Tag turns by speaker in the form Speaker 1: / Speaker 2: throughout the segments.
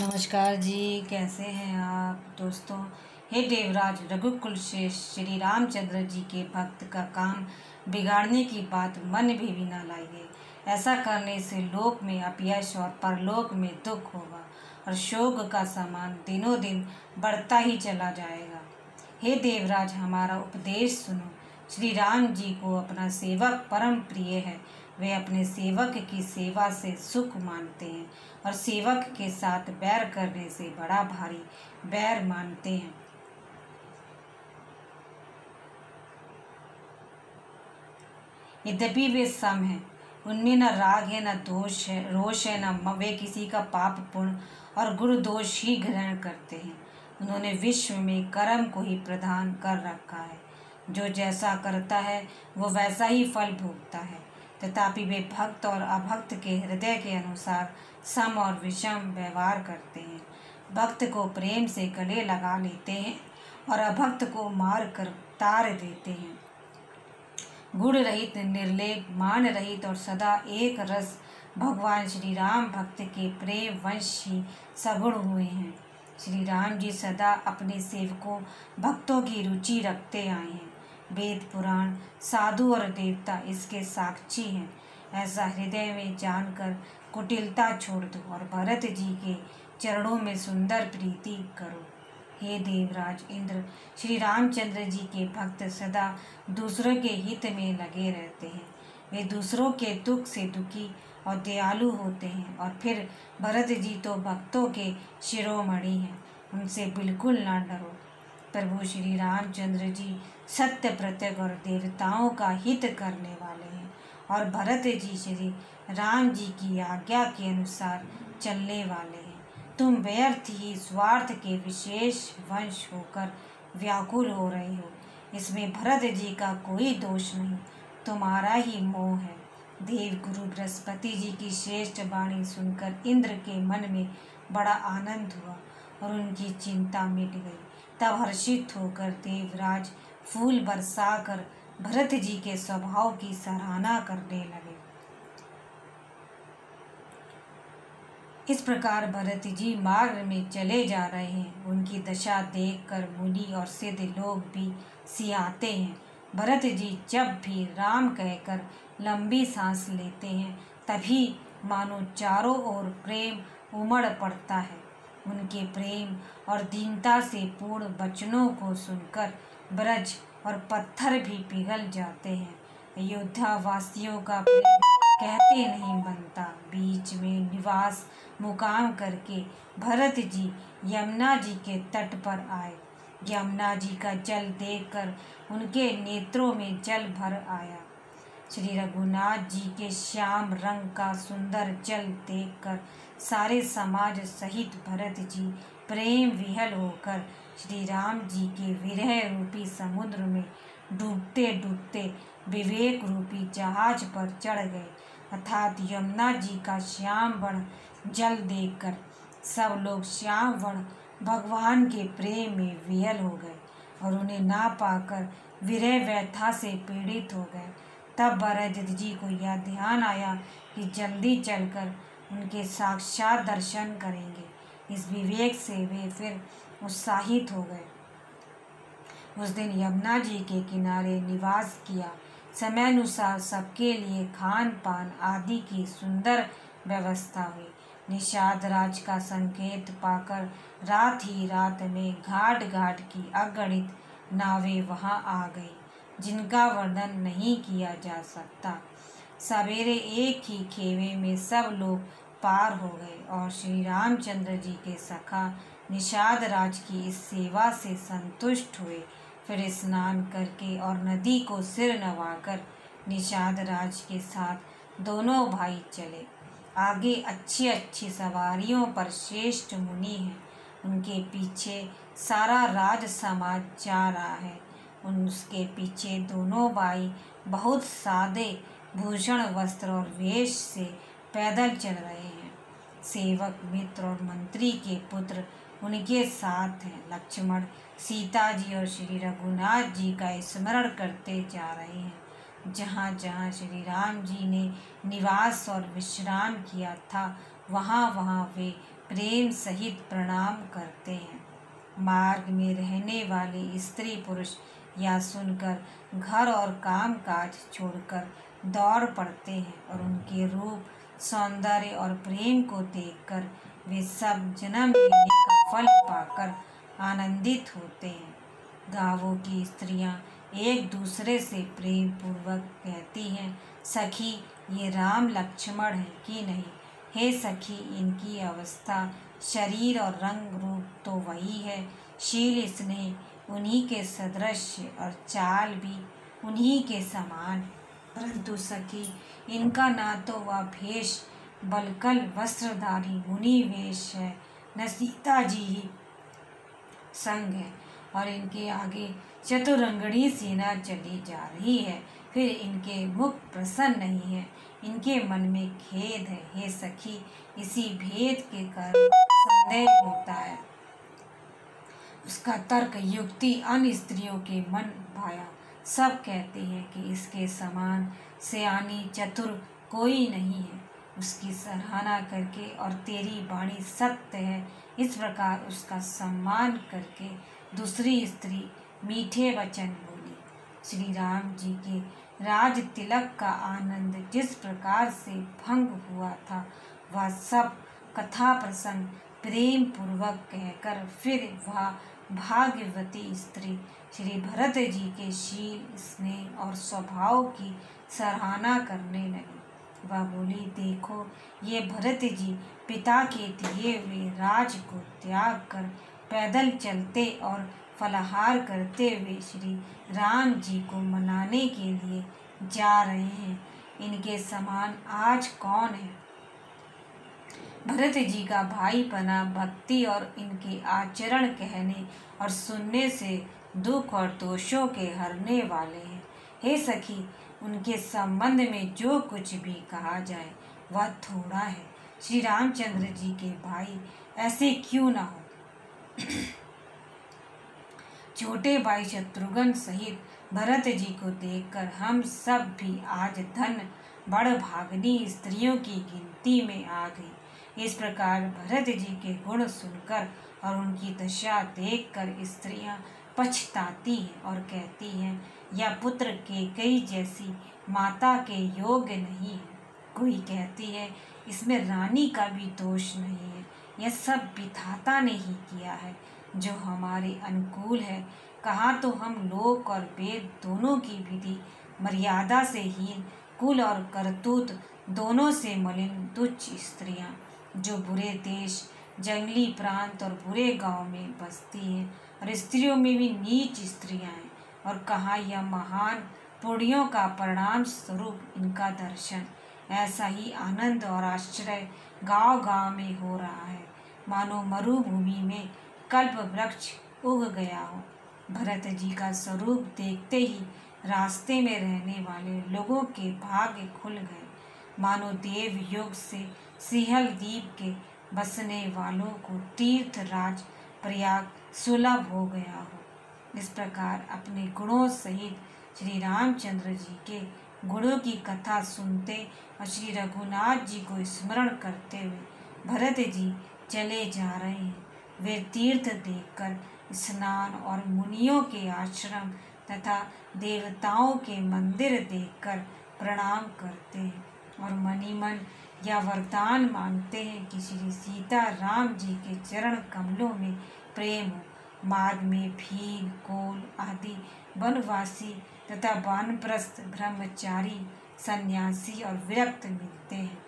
Speaker 1: नमस्कार जी, कैसे हैं आप दोस्तों? हे देवराज रघुकुल शेष श्री रामचंद्र जी के भक्त का काम बिगाड़ने की बात मन भी भी न लाइए। ऐसा करने से लोक में अपयश और परलोक में दुख होगा और शोक का सामान दिनों दिन बढ़ता ही चला जाएगा। हे देवराज, हमारा उपदेश सुनो। श्री राम जी को अपना सेवक परम प्रिय है। वे अपने सेवक की सेवा से सुख मानते हैं और सेवक के साथ बैर करने से बड़ा भारी बैर मानते हैं। यद्यपि वे सम हैं, उनमें न राग है, न दोष है, रोष है, न वे किसी का पाप पुण्य और गुरु दोष ही ग्रहण करते हैं। उन्होंने विश्व में कर्म को ही प्रदान कर रखा है। जो जैसा करता है, वो वैसा ही फल भोगता है। तथापि वे भक्त और अभक्त के हृदय के अनुसार सम और विषम व्यवहार करते हैं। भक्त को प्रेम से गले लगा लेते हैं और अभक्त को मार कर तार देते हैं। गुण रहित, निर्लेप, मान रहित और सदा एक रस भगवान श्री राम भक्त के प्रेम वंश ही सगुण हुए हैं। श्री राम जी सदा अपने सेवकों, भक्तों की रुचि रखते आए हैं। वेद पुराण, साधु और देवता इसके साक्षी हैं। ऐसा हृदय में जानकर कुटिलता छोड़ दो और भरत जी के चरणों में सुंदर प्रीति करो। हे देवराज इंद्र, श्री रामचंद्र जी के भक्त सदा दूसरों के हित में लगे रहते हैं। वे दूसरों के दुख से दुखी और दयालु होते हैं और फिर भरत जी तो भक्तों के शिरोमणि हैं। उनसे बिल्कुल ना डरो। प्रभु श्री रामचंद्र जी सत्य प्रत्यक और देवताओं का हित करने वाले हैं। और भरत जी श्री राम जी की आज्ञा के अनुसार चलने वाले हैं। तुम व्यर्थ ही स्वार्थ के विशेष वंश होकर व्याकुल हो रहे हो। इसमें भरत जी का कोई दोष नहीं, तुम्हारा ही मोह है। देव गुरु बृहस्पति जी की श्रेष्ठ वाणी सुनकर इंद्र के मन में बड़ा आनंद हुआ और उनकी चिंता मिट गई। तब हर्षित होकर देवराज फूल बरसाकर भरत जी के स्वभाव की सराहना करने लगे। इस प्रकार भरत जी मार्ग में चले जा रहे हैं। उनकी दशा देखकर मुनि और सिद्ध लोग भी सियाते हैं। भरत जी जब भी राम कहकर लंबी सांस लेते हैं, तभी मानो चारों ओर प्रेम उमड़ पड़ता है। उनके प्रेम और दीनता से पूर्ण वचनों को सुनकर ब्रज और पत्थर भी पिघल जाते हैं। अयोध्या वासियों का प्रेम कहते नहीं बनता। बीच में निवास मुकाम करके भरत जी यमुना जी के तट पर आए। यमुना जी का जल देखकर उनके नेत्रों में जल भर आया। श्री रघुनाथ जी के श्याम रंग का सुंदर जल देखकर सारे समाज सहित भरत जी प्रेम विहल होकर श्री राम जी के विरह रूपी समुद्र में डूबते डूबते विवेक रूपी जहाज़ पर चढ़ गए। अर्थात यमुना जी का श्याम वर्ण जल देखकर सब लोग श्याम वर्ण भगवान के प्रेम में विहल हो गए और उन्हें ना पाकर विरह व्यथा से पीड़ित हो गए। तब भरत जी को यह ध्यान आया कि जल्दी चलकर उनके साक्षात दर्शन करेंगे। इस विवेक से वे फिर उत्साहित हो गए। उस दिन यमुना जी के किनारे निवास किया। समय अनुसार सबके लिए खान पान आदि की सुंदर व्यवस्था हुई। निषाद राज का संकेत पाकर रात ही रात में घाट घाट की अगणित नावें वहाँ आ गई, जिनका वर्णन नहीं किया जा सकता। सवेरे एक ही खेवे में सब लोग पार हो गए और श्री रामचंद्र जी के सखा निषाद राज की इस सेवा से संतुष्ट हुए। फिर स्नान करके और नदी को सिर नवाकर निषाद राज के साथ दोनों भाई चले। आगे अच्छी अच्छी सवारियों पर श्रेष्ठ मुनि हैं। उनके पीछे सारा राज समाज जा रहा है। उसके पीछे दोनों भाई बहुत सादे भूषण, वस्त्र और वेश से पैदल चल रहे हैं। सेवक, मित्र और मंत्री के पुत्र उनके साथ हैं लक्ष्मण, सीता जी और श्री रघुनाथ जी का स्मरण करते जा रहे हैं। जहाँ जहाँ श्री राम जी ने निवास और विश्राम किया था वहाँ वहाँ वे प्रेम सहित प्रणाम करते हैं। मार्ग में रहने वाले स्त्री पुरुष या सुनकर घर और काम काज छोड़कर दौड़ पड़ते हैं और उनके रूप, सौंदर्य और प्रेम को देखकर वे सब जन्म लेने का फल पाकर आनंदित होते हैं। गाँवों की स्त्रियाँ एक दूसरे से प्रेम पूर्वक कहती हैं, सखी, ये राम लक्ष्मण है कि नहीं? हे सखी, इनकी अवस्था शरीर और रंग रूप तो वही है। शील स्नेह उन्हीं के सदृश और चाल भी उन्हीं के समान। परंतु सखी, इनका ना तो वह भेष बलकल वस्त्रधारी मुनि वेश है। न सीता जी ही संग है और इनके आगे चतुरंगणी सेना चली जा रही है। फिर इनके मुख प्रसन्न नहीं है। इनके मन में खेद है, हे सखी, इसी भेद के कारण संदेह होता है। उसका तर्क युक्ति अन्य स्त्रियों के मन भाया। सब कहते हैं कि इसके समान सियानी चतुर कोई नहीं है। उसकी सराहना करके और तेरी वाणी सत्य है। इस प्रकार उसका सम्मान करके दूसरी स्त्री मीठे वचन बोली। श्री राम जी के राज तिलक का आनंद जिस प्रकार से भंग हुआ था, वह सब कथा प्रसंग प्रेम पूर्वक कहकर फिर वह भाग्यवती स्त्री श्री भरत जी के शील, स्नेह और स्वभाव की सराहना करने लगी। वह बोली, देखो, ये भरत जी पिता के दिए हुए राज को त्याग कर पैदल चलते और फलाहार करते हुए श्री राम जी को मनाने के लिए जा रहे हैं। इनके समान आज कौन है? भरत जी का भाई पना भक्ति और इनके आचरण कहने और सुनने से दुख और दोषों के हरने वाले हैं। हे सखी उनके संबंध में जो कुछ भी कहा जाए, वह थोड़ा है। श्री रामचंद्र जी के भाई, ऐसे क्यों ना हो? छोटे भाई शत्रुघ्न सहित भरत जी को देखकर हम सब भी आज धन, बड़ भागनी स्त्रियों की गिनती में आ गई इस प्रकार भरत जी के गुण सुनकर और उनकी दशा देखकर स्त्रियाँ पछताती हैं और कहती हैं या पुत्र के कई जैसी माता के योग्य नहीं है। कोई कहती है, इसमें रानी का भी दोष नहीं है। यह सब विधाता ने ही किया है। जो हमारे अनुकूल है, कहा तो हम लोक और वेद दोनों की विधि, मर्यादा से हीन, कुल और करतूत दोनों से मलिन तुच्छ स्त्रियाँ, जो बुरे देश, जंगली प्रांत और बुरे गाँव में बसती हैं, और स्त्रियों में भी नीच स्त्रियाँ हैं। और कहा, यह महान पुण्यों का परिणाम स्वरूप इनका दर्शन। ऐसा ही आनंद और आश्चर्य गाँव गाँव में हो रहा है। मानो मरुभूमि में कल्प वृक्ष उग गया हो। भरत जी का स्वरूप देखते ही रास्ते में रहने वाले लोगों के भाग्य खुल गए। मानो देव योग से सिहल द्वीप के बसने वालों को तीर्थ राज प्रयाग सुलभ हो गया हो। इस प्रकार अपने गुणों सहित श्री रामचंद्र जी के गुणों की कथा सुनते और श्री रघुनाथ जी को स्मरण करते हुए भरत जी चले जा रहे हैं। वे तीर्थ देखकर स्नान और मुनियों के आश्रम तथा देवताओं के मंदिर देखकर प्रणाम करते हैं और मनीमन या वरदान मांगते हैं कि श्री सीता राम जी के चरण कमलों में प्रेम हो। मार्ग में भील कोल आदि वनवासी तथा वानप्रस्थ ब्रह्मचारी, सन्यासी और विरक्त मिलते हैं।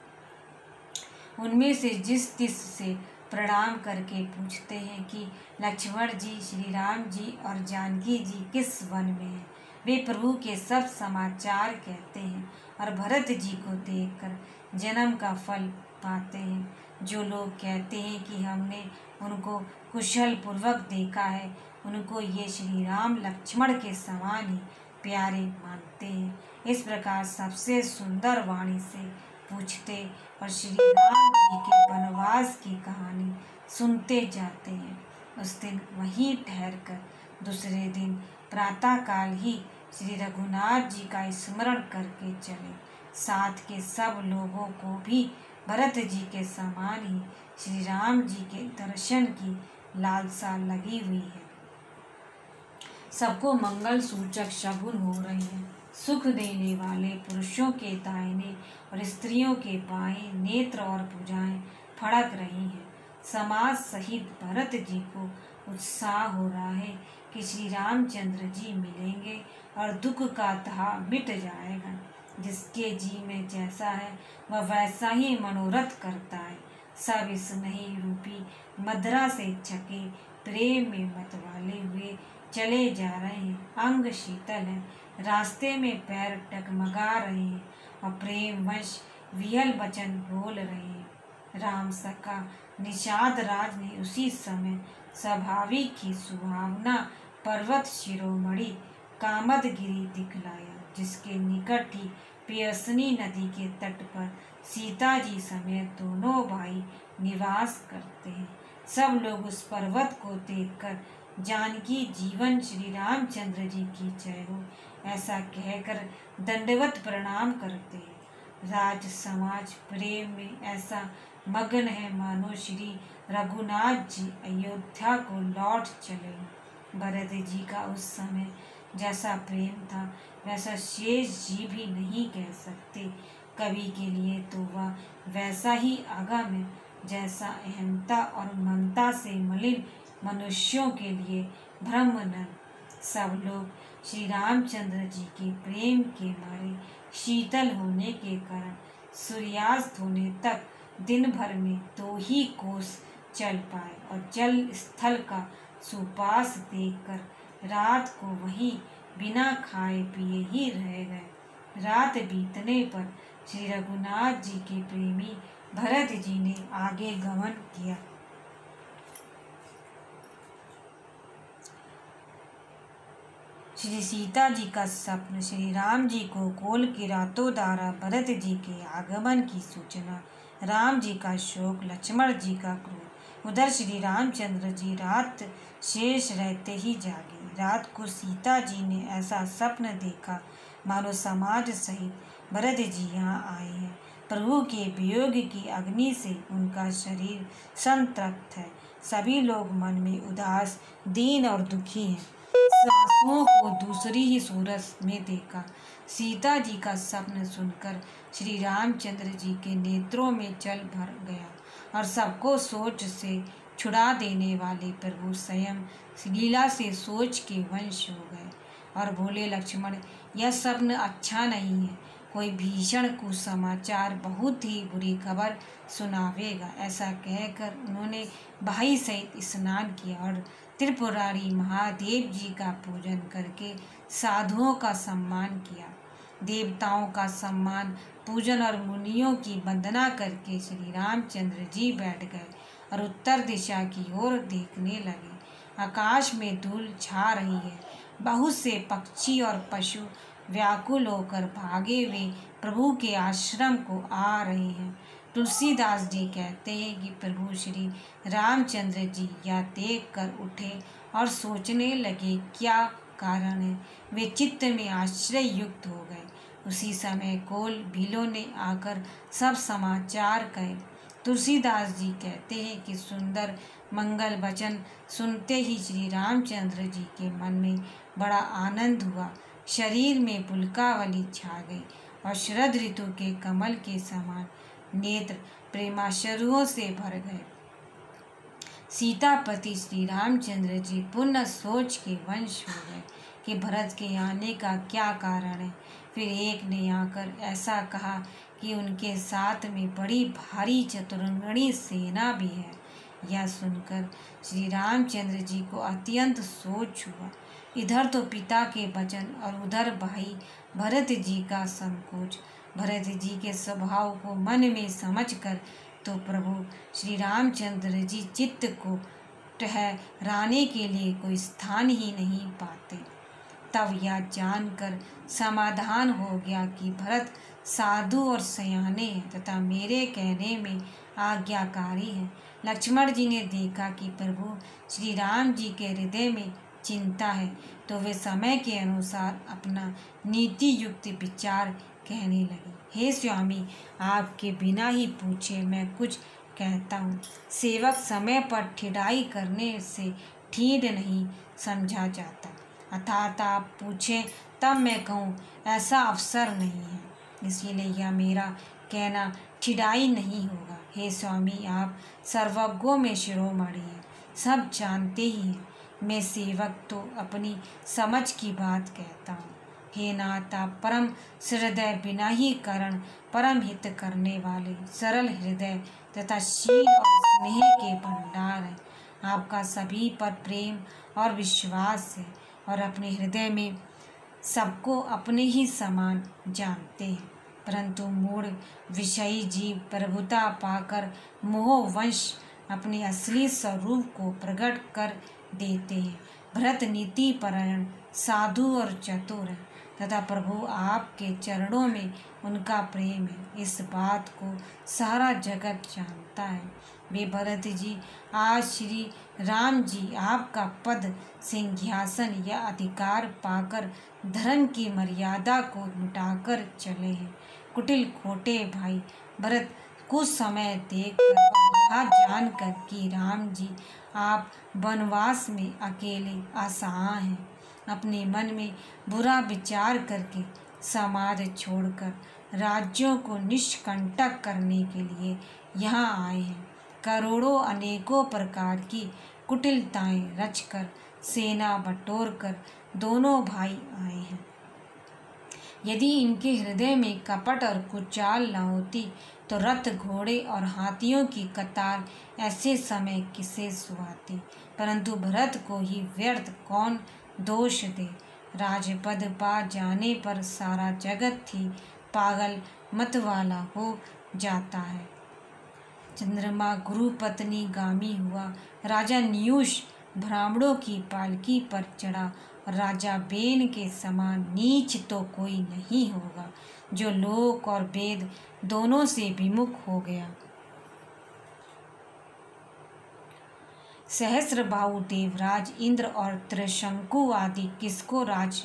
Speaker 1: उनमें से जिस तिस से प्रणाम करके पूछते हैं कि लक्ष्मण जी श्री राम जी और जानकी जी किस वन में हैं, वे प्रभु के सब समाचार कहते हैं और भरत जी को देखकर जन्म का फल पाते हैं। जो लोग कहते हैं कि हमने उनको कुशल पूर्वक देखा है, उनको ये श्री राम लक्ष्मण के समान ही प्यारे मानते हैं। इस प्रकार सबसे सुंदर वाणी से पूछते और श्री राम जी के वनवास की कहानी सुनते जाते हैं। उस दिन वहीं ठहर कर दूसरे दिन प्रातःकाल ही श्री रघुनाथ जी का स्मरण करके चले। साथ के सब लोगों को भी भरत जी के समान ही श्री राम जी के दर्शन की लालसा लगी हुई है। सबको मंगल सूचक शगुन हो रहे हैं। सुख देने वाले पुरुषों के दाहिने और स्त्रियों के बाएँ नेत्र और भुजाएँ फड़क रही हैं। समाज सहित भरत जी को उत्साह हो रहा है कि श्री रामचंद्र जी मिलेंगे और दुख का तहा मिट जाएगा। जिसके जी में जैसा है, वह वैसा ही मनोरथ करता है। सब इस नहीं रूपी मदरा से छके, प्रेम में मतवाले हुए चले जा रहे हैं। अंग शीतल है, रास्ते में पैर टकमगा रहे हैं और प्रेम वश वियल वचन बोल रहे हैं। राम सका निषाद राज ने उसी समय स्वाभाविक की सुहावना पर्वत शिरोमणि कामदगिरी दिखलाया, जिसके निकट ही पियसनी नदी के तट पर सीता जी समेत दोनों भाई निवास करते हैं। सब लोग उस पर्वत को देखकर जानकी जीवन श्री रामचंद्र जी की जय हो, ऐसा कहकर दंडवत प्रणाम करते हैं। राज समाज प्रेम में ऐसा मगन है मानो श्री रघुनाथ जी अयोध्या को लौट चले। भरत जी का उस समय जैसा प्रेम था, वैसा शेष जी भी नहीं कह सकते। कवि के लिए तो वह वैसा ही आगा में जैसा अहमता और ममता से मलिन मनुष्यों के लिए ब्रह्मनन सब लोग श्री रामचंद्र जी के प्रेम के मारे शीतल होने के कारण सूर्यास्त होने तक दिन भर में दो ही कोस चल पाए और जल स्थल का सुपास देखकर रात को वहीं बिना खाए पिए ही रह गए। रात बीतने पर श्री रघुनाथ जी के प्रेमी भरत जी ने आगे गमन किया। श्री सीता जी का स्वप्न श्री राम जी को कोल की रातों द्वारा भरत जी के आगमन की सूचना, राम जी का शोक, लक्ष्मण जी का क्रोध, उधर श्री रामचंद्र जी रात शेष रहते ही जागे। रात को सीता जी ने ऐसा स्वप्न देखा, मानो समाज सहित भरत जी यहाँ आए हैं। प्रभु के वियोग की अग्नि से उनका शरीर संतृप्त है। सभी लोग मन में उदास, दीन और दुखी हैं। सासुओं को दूसरी ही सूरत में देखा। सीता जी का स्वप्न सुनकर श्री रामचंद्र जी के नेत्रों में जल भर गया और सबको सोच से छुड़ा देने वाले प्रभु स्वयं लीला से सोच के वंश हो गए और बोले, लक्ष्मण, यह स्वप्न अच्छा नहीं है। कोई भीषण कुसमाचार बहुत ही बुरी खबर सुनावेगा, ऐसा कहकर उन्होंने भाई सहित स्नान किया और त्रिपुरारी महादेव जी का पूजन करके साधुओं का सम्मान किया। देवताओं का सम्मान, पूजन और मुनियों की वंदना करके श्री रामचंद्र जी बैठ गए। और उत्तर दिशा की ओर देखने लगे। आकाश में धूल छा रही है। बहुत से पक्षी और पशु व्याकुल होकर भागे हुए प्रभु के आश्रम को आ रहे हैं। तुलसीदास जी कहते हैं कि प्रभु श्री रामचंद्र जी यह देख कर उठे और सोचने लगे, क्या कारण है? वे चित्त में आश्रय युक्त हो गए। उसी समय कोल भीलों ने आकर सब समाचार कहे। तुलसीदास जी कहते हैं कि सुंदर मंगल वचन सुनते ही श्री रामचंद्र जी के मन में बड़ा आनंद हुआ। शरीर में पुलकावली छा गई और शरद ऋतु के कमल के समान नेत्र प्रेमाशरुओं से भर गए। सीतापति श्री रामचंद्र जी पुनः सोच के वंश हो गए कि भरत के आने का क्या कारण है। फिर एक ने आकर ऐसा कहा कि उनके साथ में बड़ी भारी चतुरंगणी सेना भी है। यह सुनकर श्री रामचंद्र जी को अत्यंत सोच हुआ। इधर तो पिता के वचन और उधर भाई भरत जी का संकोच। भरत जी के स्वभाव को मन में समझकर तो प्रभु श्री रामचंद्र जी चित्त को ठहराने के लिए कोई स्थान ही नहीं पाते। तब यह जानकर समाधान हो गया कि भरत साधु और सयाने हैं तथा मेरे कहने में आज्ञाकारी हैं। लक्ष्मण जी ने देखा कि प्रभु श्री राम जी के हृदय में चिंता है तो वे समय के अनुसार अपना नीति युक्त विचार कहने लगे। हे स्वामी, आपके बिना ही पूछे मैं कुछ कहता हूँ। सेवक समय पर ठिडाई करने से ठीड नहीं समझा जाता। अर्थात आप पूछें, तब मैं कहूँ, ऐसा अवसर नहीं है। इसीलिए यह मेरा कहना ठिडाई नहीं होगा। हे स्वामी, आप सर्वज्ञों में शिरोमणि हैं, सब जानते ही हैं। मैं सेवक तो अपनी समझ की बात कहता हूँ। हे नाता परम हृदय बिना ही करण, परम हित करने वाले, सरल हृदय तथा शील और स्नेह के भंडार हैं। आपका सभी पर प्रेम और विश्वास है। और अपने हृदय में सबको अपने ही समान जानते। हैं परंतु मूढ़, विषयी जीव प्रभुता पाकर मोहवंश अपने असली स्वरूप को प्रकट कर देते हैं। भरत नीति परायण साधु और चतुर। तथा प्रभु आपके चरणों में उनका प्रेम है। इस बात को सारा जगत जानता है। वे भरत जी, आज श्री राम जी आपका पद, सिंहासन या अधिकार पाकर धर्म की मर्यादा को मिटाकर चले हैं। कुटिल खोटे भाई, भरत कुछ समय देख यह जानकर कि राम जी, आप वनवास में अकेले, असहाय हैं। अपने मन में बुरा विचार करके समाज छोड़कर, राज्यों को निष्कंटक करने के लिए यहाँ आए हैं। करोड़ों अनेकों प्रकार की कुटिलताएँ रचकर, सेना बटोर कर दोनों भाई आए हैं। यदि इनके हृदय में कपट और कुचाल न होती तो रथ घोड़े और हाथियों की कतार ऐसे समय किसे सुहाती? परंतु भरत को ही व्यर्थ कौन दोष दे। राजपद पा जाने पर सारा जगत ही पागल मत वाला हो जाता है। चंद्रमा गुरु पत्नी गामी हुआ। राजा नियुष ब्राह्मणों की पालकी पर चढ़ा। राजा बेन के समान नीच तो कोई नहीं होगा, जो लोक और वेद दोनों से विमुख हो गया। सहस्र बाहु देवराज, इंद्र और त्रिशंकु आदि किसको राज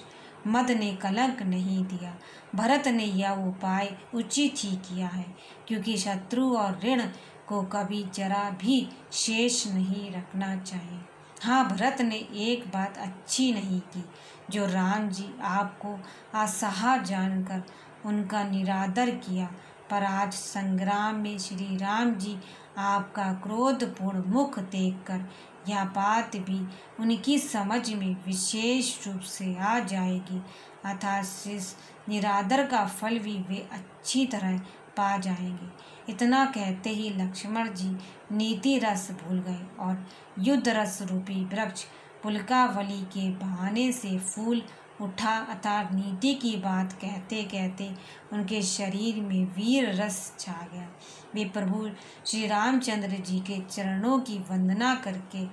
Speaker 1: मद ने कलंक नहीं दिया? भरत ने यह उपाय उचित ही किया है, क्योंकि शत्रु और ऋण को कभी जरा भी शेष नहीं रखना चाहिए। हाँ भरत ने एक बात अच्छी नहीं की, जो राम जी आपको असहा जानकर उनका निरादर किया। पर आज संग्राम में श्री राम जी आपका क्रोधपूर्ण मुख देखकर यह बात भी उनकी समझ में विशेष रूप से आ जाएगी। अर्थात इस निरादर का फल भी वे अच्छी तरह पा जाएँगे। इतना कहते ही लक्ष्मण जी नीति रस भूल गए और युद्ध रस रूपी वृक्ष पुलकावली के बहाने से फूल उठा अर्थात नीति की बात कहते कहते उनके शरीर में वीर रस छा गया। वे प्रभु श्री रामचंद्र जी के चरणों की वंदना करके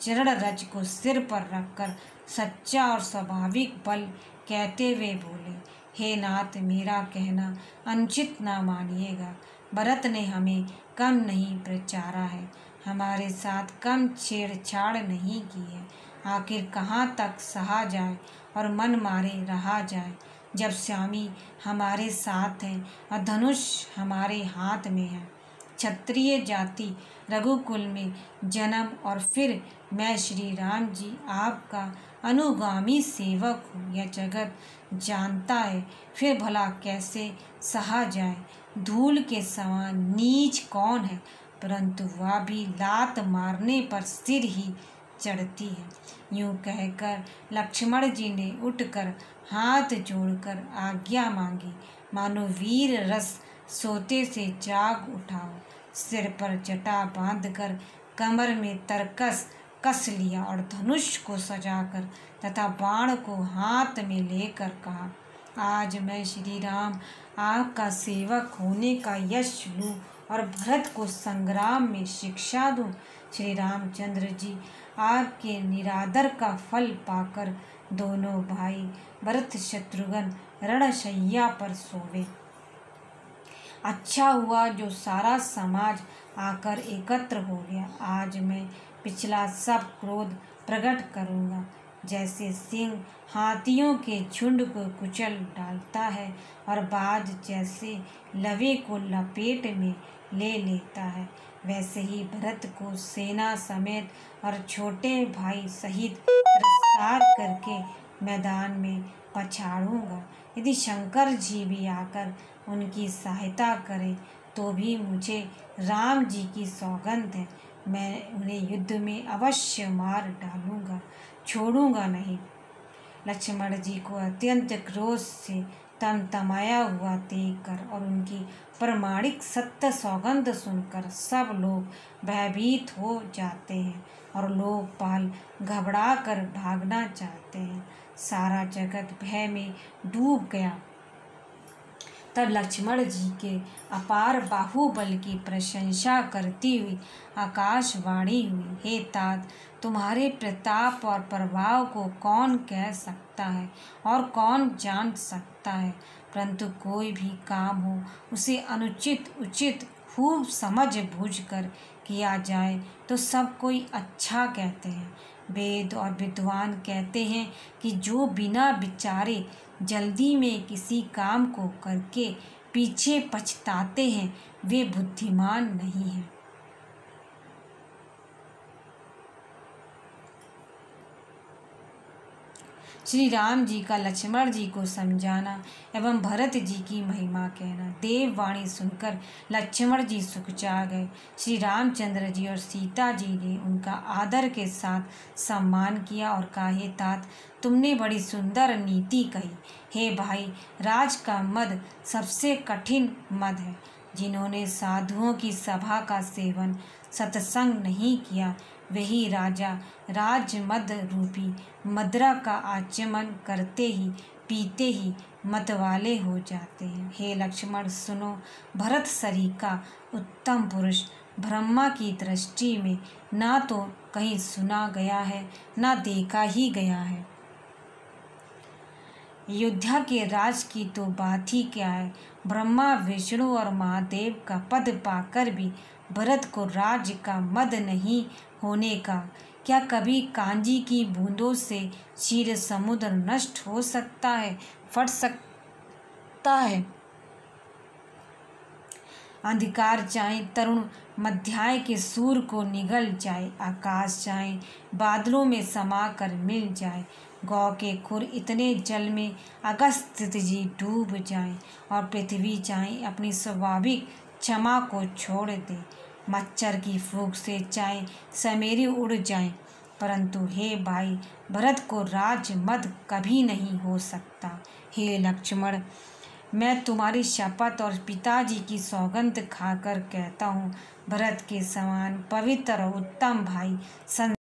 Speaker 1: चरण रज को सिर पर रखकर सच्चा और स्वाभाविक बल कहते हुए बोले, हे नाथ, मेरा कहना अनुचित ना मानिएगा। भरत ने हमें कम नहीं प्रचारा है। हमारे साथ कम छेड़छाड़ नहीं की है। आखिर कहाँ तक सहा जाए? और मन मारे रहा जाए। जब स्वामी हमारे साथ हैं और धनुष हमारे हाथ में है। क्षत्रिय जाति रघुकुल में जन्म और फिर मैं श्री राम जी आपका अनुगामी सेवक हूँ। यह जगत जानता है, फिर भला कैसे सहा जाए? धूल के समान नीच कौन है? परंतु वह भी लात मारने पर सिर ही चढ़ती है। यूँ कहकर लक्ष्मण जी ने उठकर हाथ जोड़कर आज्ञा मांगी, मानो वीर रस सोते से जाग उठाओ। सिर पर जटा बांधकर कमर में तरकस कस लिया और धनुष को सजाकर तथा बाण को हाथ में लेकर कहा, आज मैं श्री राम आपका सेवक होने का यश लूँ। और भरत को संग्राम में शिक्षा दूँ। श्री रामचंद्र जी, आपके निरादर का फल पाकर दोनों भाई भरत शत्रुघ्न रणशैया पर सोवे। अच्छा हुआ जो सारा समाज आकर एकत्र हो गया। आज मैं पिछला सब क्रोध प्रकट करूँगा। जैसे सिंह हाथियों के झुंड को कुचल डालता है और बाज जैसे लवे को लपेट में ले लेता है। वैसे ही भरत को सेना समेत और छोटे भाई सहित तिरस्कार करके मैदान में पछाड़ूँगा। यदि शंकर जी भी आकर उनकी सहायता करें तो भी मुझे राम जी की सौगंध है। मैं उन्हें युद्ध में अवश्य मार डालूँगा, छोड़ूँगा नहीं। लक्ष्मण जी को अत्यंत क्रोध से तमतमाया हुआ देख कर और उनकी प्रमाणिक सत्य सौगंध सुनकर सब लोग भयभीत हो जाते हैं और लोकपाल घबरा कर भागना चाहते हैं। सारा जगत भय में डूब गया। तब लक्ष्मण जी के अपार बाहुबल की प्रशंसा करती हुई आकाशवाणी हुई, हे तात, तुम्हारे प्रताप और प्रभाव को कौन कह सकता है और कौन जान सकता है? परंतु कोई भी काम हो, उसे अनुचित, उचित खूब समझ बूझ कर किया जाए तो सब कोई अच्छा कहते हैं। वेद और विद्वान कहते हैं कि जो बिना विचारे जल्दी में किसी काम को करके पीछे पछताते हैं वे बुद्धिमान नहीं हैं। श्री राम जी का, लक्ष्मण जी को समझाना एवं भरत जी की महिमा कहना। देव वाणी सुनकर लक्ष्मण जी सुखचा गए। श्री रामचंद्र जी और सीता जी ने उनका आदर के साथ सम्मान किया और कहा, हे तात, तुमने बड़ी सुंदर नीति कही। हे भाई, राज का मद सबसे कठिन मद है। जिन्होंने साधुओं की सभा का सेवन सत्संग नहीं किया, वही राजा राजमद रूपी मदरा का आचमन करते ही, पीते ही मतवाले हो जाते हैं। हे लक्ष्मण, सुनो, भरत सरीका उत्तम पुरुष, ब्रह्मा की दृष्टि में ना तो कहीं सुना गया है, ना देखा ही गया है। अयोध्या के राज की तो बात ही क्या है? ब्रह्मा, विष्णु और महादेव का पद पाकर भी भरत को राज्य का मद नहीं होने का। क्या कभी कांजी की बूंदों से क्षीर समुद्र नष्ट हो सकता है, फट सकता है? अंधकार चाहे तरुण मध्याय के सूर को निगल जाए, आकाश चाहे बादलों में समा कर मिल जाए गौ के खुर इतने जल में अगस्त जी डूब जाएँ और पृथ्वी चाहे अपनी स्वाभाविक क्षमा को छोड़ दे। मच्छर की फूक से चाहे समेरी उड़ जाए, परंतु हे भाई, भरत को राज मद कभी नहीं हो सकता। हे लक्ष्मण, मैं तुम्हारी शपथ और पिताजी की सौगंध खाकर कहता हूँ, भरत के समान पवित्र और उत्तम भाई सं